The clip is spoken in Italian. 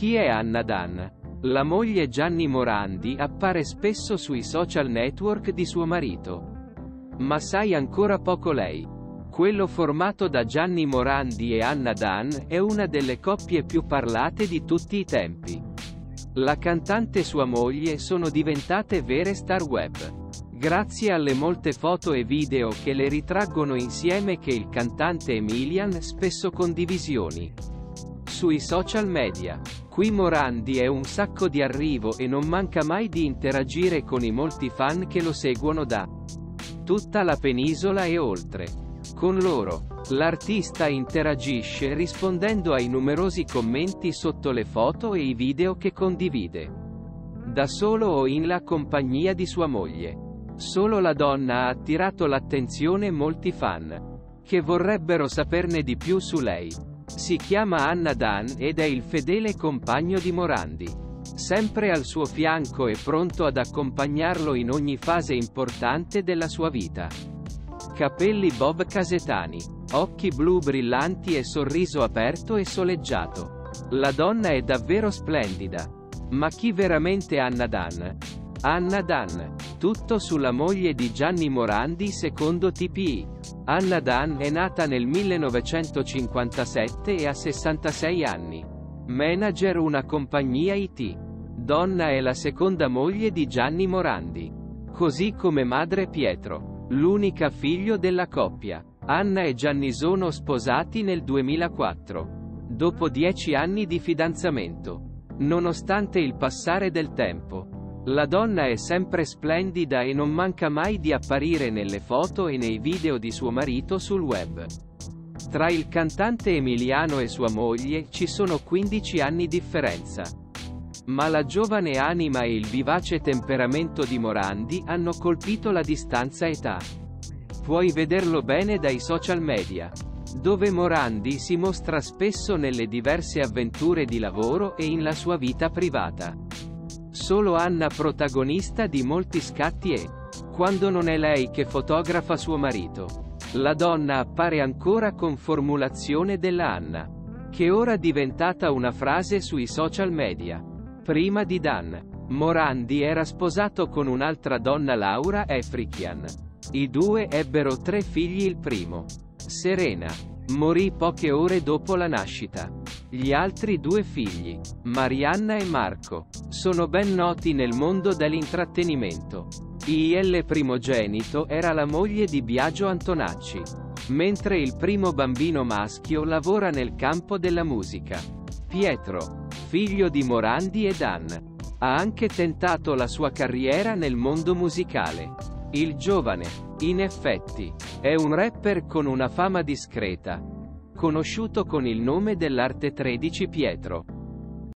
Chi è Anna Dan? La moglie Gianni Morandi appare spesso sui social network di suo marito. Ma sai ancora poco lei. Quello formato da Gianni Morandi e Anna Dan è una delle coppie più parlate di tutti i tempi. La cantante e sua moglie sono diventate vere star web. Grazie alle molte foto e video che le ritraggono insieme che il cantante Emilian spesso condivisioni sui social media. Qui Morandi è un sacco di arrivo e non manca mai di interagire con i molti fan che lo seguono da tutta la penisola e oltre. Con loro, l'artista interagisce rispondendo ai numerosi commenti sotto le foto e i video che condivide. Da solo o in la compagnia di sua moglie. Solo la donna ha attirato l'attenzione molti fan, che vorrebbero saperne di più su lei. Si chiama Anna Dan ed è il fedele compagno di Morandi. Sempre al suo fianco e pronto ad accompagnarlo in ogni fase importante della sua vita. Capelli Bob Casetani. Occhi blu brillanti e sorriso aperto e soleggiato. La donna è davvero splendida. Ma chi veramente Anna Dan? Anna Dan. Tutto sulla moglie di Gianni Morandi secondo TPI. Anna Dan è nata nel 1957 e ha 66 anni. Manager una compagnia IT. Donna è la seconda moglie di Gianni Morandi. Così come madre Pietro. L'unica figlio della coppia. Anna e Gianni sono sposati nel 2004. Dopo dieci anni di fidanzamento. Nonostante il passare del tempo. La donna è sempre splendida e non manca mai di apparire nelle foto e nei video di suo marito sul web. Tra il cantante Emiliano e sua moglie ci sono 15 anni differenza. Ma la giovane anima e il vivace temperamento di Morandi hanno colpito la distanza età. Puoi vederlo bene dai social media, dove Morandi si mostra spesso nelle diverse avventure di lavoro e in la sua vita privata. Solo Anna protagonista di molti scatti e, quando non è lei che fotografa suo marito, la donna appare ancora con formulazione della Anna, che ora è diventata una frase sui social media. Prima di Dan, Morandi era sposato con un'altra donna Laura Efrikian. I due ebbero tre figli il primo. Serena, morì poche ore dopo la nascita. Gli altri due figli, Marianna e Marco, sono ben noti nel mondo dell'intrattenimento. Il primogenito era la moglie di Biagio Antonacci, mentre il primo bambino maschio lavora nel campo della musica. Pietro, figlio di Morandi e Dan, ha anche tentato la sua carriera nel mondo musicale. Il giovane, in effetti, è un rapper con una fama discreta, conosciuto con il nome dell'arte 13 Pietro.